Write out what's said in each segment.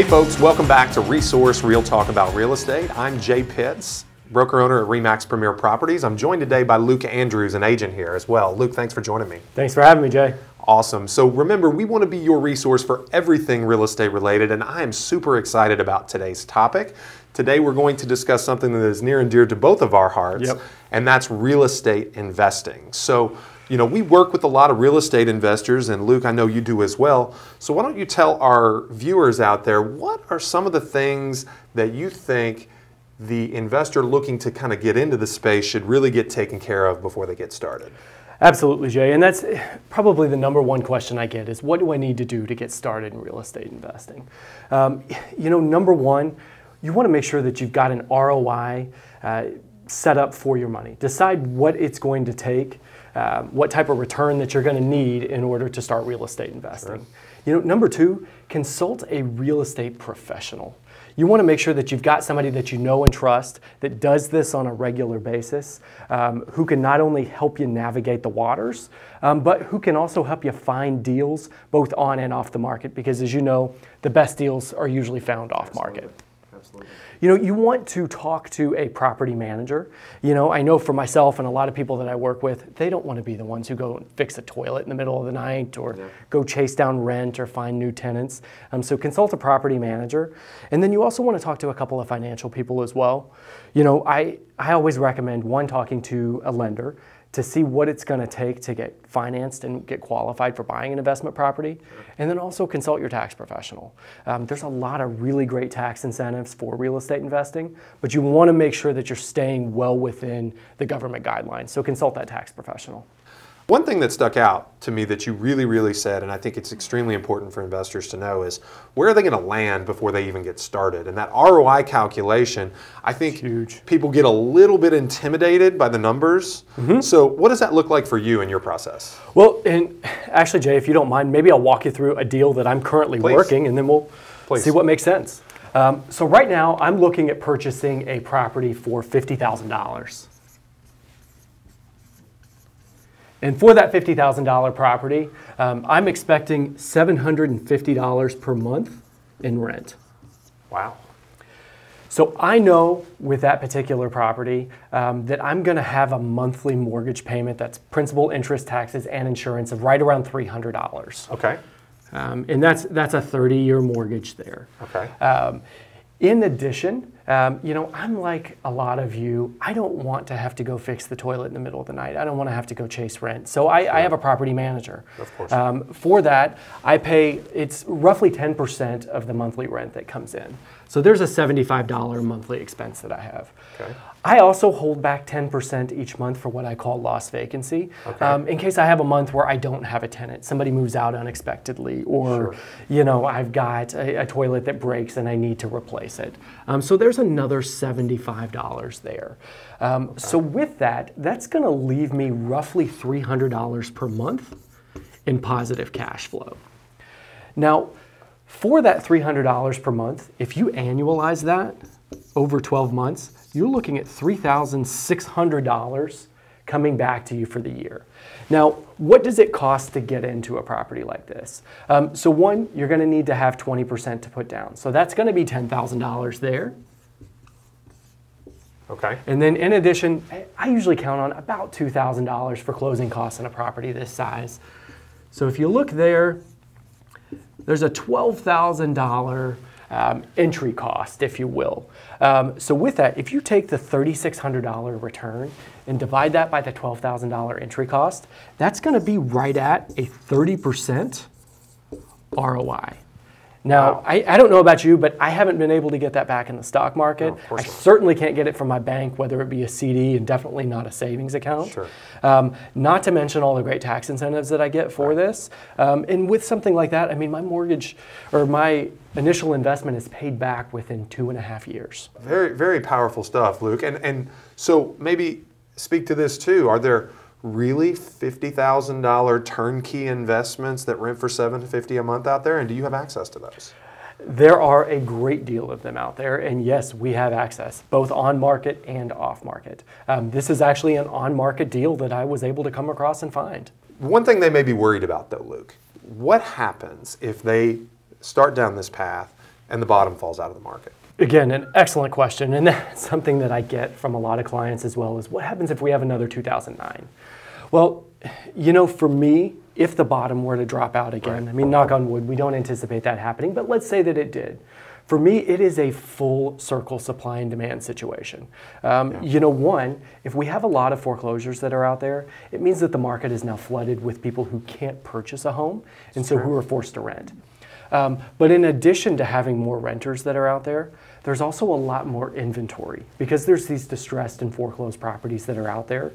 Hey folks, welcome back to Resource Real Talk About Real Estate. I'm Jay Pitts, broker owner at RE/MAX Premier Properties. I'm joined today by Luke Andrews, an agent here as well. Luke, thanks for joining me. Thanks for having me, Jay. Awesome. So remember, we want to be your resource for everything real estate related, and I am super excited about today's topic. Today, we're going to discuss something that is near and dear to both of our hearts, Yep. and that's real estate investing. So, you know, we work with a lot of real estate investors, and Luke, I know you do as well. So, why don't you tell our viewers out there what are some of the things that you think the investor looking to kind of get into the space should really get taken care of before they get started? Absolutely, Jay. And that's probably the number one question I get is what do I need to do to get started in real estate investing? Um, you know, number one, you want to make sure that you've got an ROI uh, set up for your money. Decide what it's going to take, um, what type of return that you're going to need in order to start real estate investing. You know, number two, consult a real estate professional. You want to make sure that you've got somebody that you know and trust that does this on a regular basis, um, who can not only help you navigate the waters, um, but who can also help you find deals both on and off the market. Because as you know, the best deals are usually found off market. Absolutely. You know, you want to talk to a property manager. You know, I know for myself and a lot of people that I work with, they don't want to be the ones who go and fix a toilet in the middle of the night or go chase down rent or find new tenants. Um, so consult a property manager. And then you also want to talk to a couple of financial people as well. You know, I, I always recommend one talking to a lender to see what it's going to take to get financed and get qualified for buying an investment property, and then also consult your tax professional. Um, there's a lot of really great tax incentives for real estate investing, but you want to make sure that you're staying well within the government guidelines. So consult that tax professional. One thing that stuck out to me that you really, really said, and I think it's extremely important for investors to know, is where are they going to land before they even get started? And that ROI calculation, I think Huge. people get a little bit intimidated by the numbers. Mm-hmm. So, what does that look like for you in your process? Well, and actually, Jay, if you don't mind, maybe I'll walk you through a deal that I'm currently Please. working and then we'll Please. see what makes sense. Um, so, right now, I'm looking at purchasing a property for $50,000. And for that $50,000 property, um, I'm expecting $750 per month in rent. Wow. So I know with that particular property um, that I'm going to have a monthly mortgage payment that's principal, interest, taxes, and insurance of right around $300. Okay. Um, and that's, that's a 30 year mortgage there. Okay. Um, in addition, um, you know, I'm like a lot of you, I don't want to have to go fix the toilet in the middle of the night. I don't want to have to go chase rent. So I, I have a property manager. Of course. Um, for that, I pay, it's roughly 10% of the monthly rent that comes in. So there's a $75 monthly expense that I have. Okay. I also hold back 10% each month for what I call lost vacancy, Okay. um, in case I have a month where I don't have a tenant. Somebody moves out unexpectedly, or Sure. you know I've got a, a toilet that breaks and I need to replace it. Um, so there's another $75 there. Um, So with that, that's going to leave me roughly $300 per month in positive cash flow. Now, for that $300 per month, if you annualize that over 12 months, you're looking at $3,600 coming back to you for the year. Now, what does it cost to get into a property like this? Um, so, one, you're going to need to have 20% to put down. So, that's going to be $10,000 there. Okay. And then, in addition, I- I usually count on about $2,000 for closing costs on a property this size. So if you look there, there's a $12,000 um, entry cost, if you will. Um, so with that, if you take the $3,600 return and divide that by the $12,000 entry cost, that's going to be right at a 30% ROI. Now, Wow. I, I don't know about you, but I haven't been able to get that back in the stock market. No, I certainly can't get it from my bank, whether it be a CD and definitely not a savings account. Sure. Um, not to mention all the great tax incentives that I get for this. Um, and with something like that, I mean, my mortgage or my initial investment is paid back within two and a half years. Very, very powerful stuff, Luke. And and so maybe speak to this too. Are there really fifty thousand dollar turnkey investments that rent for seven fifty a month out there? And do you have access to those? There are a great deal of them out there, and yes, we have access, both on market and off market. Um, this is actually an on market deal that I was able to come across and find. One thing they may be worried about though, Luke, what happens if they start down this path, and the bottom falls out of the market? Again, an excellent question, and that's something that I get from a lot of clients as well. Is what happens if we have another 2009? Well, you know, for me, if the bottom were to drop out again, I mean, knock on wood, we don't anticipate that happening, but let's say that it did. For me, it is a full circle supply and demand situation. Um, yeah. You know, one, if we have a lot of foreclosures that are out there, it means that the market is now flooded with people who can't purchase a home and so who are forced to rent. Um, but in addition to having more renters that are out there, there's also a lot more inventory because there's these distressed and foreclosed properties that are out there.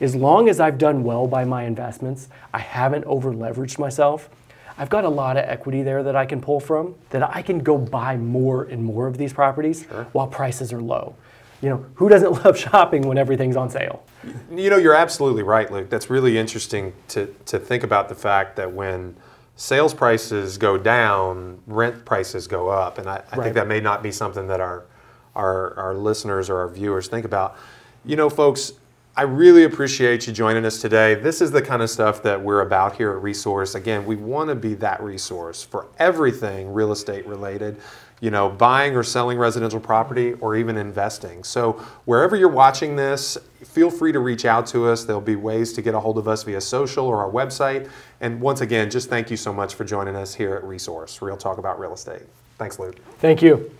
As long as I've done well by my investments, I haven't over leveraged myself, I've got a lot of equity there that I can pull from that I can go buy more and more of these properties sure. while prices are low. You know, who doesn't love shopping when everything's on sale? You know, you're absolutely right, Luke. That's really interesting to, to think about the fact that when sales prices go down, rent prices go up. And I, I right. think that may not be something that our, our, our listeners or our viewers think about. You know, folks, I really appreciate you joining us today. This is the kind of stuff that we're about here at Resource. Again, we want to be that resource for everything real estate related, you know, buying or selling residential property or even investing. So, wherever you're watching this, feel free to reach out to us. There'll be ways to get a hold of us via social or our website. And once again, just thank you so much for joining us here at Resource, Real Talk About Real Estate. Thanks, Luke. Thank you.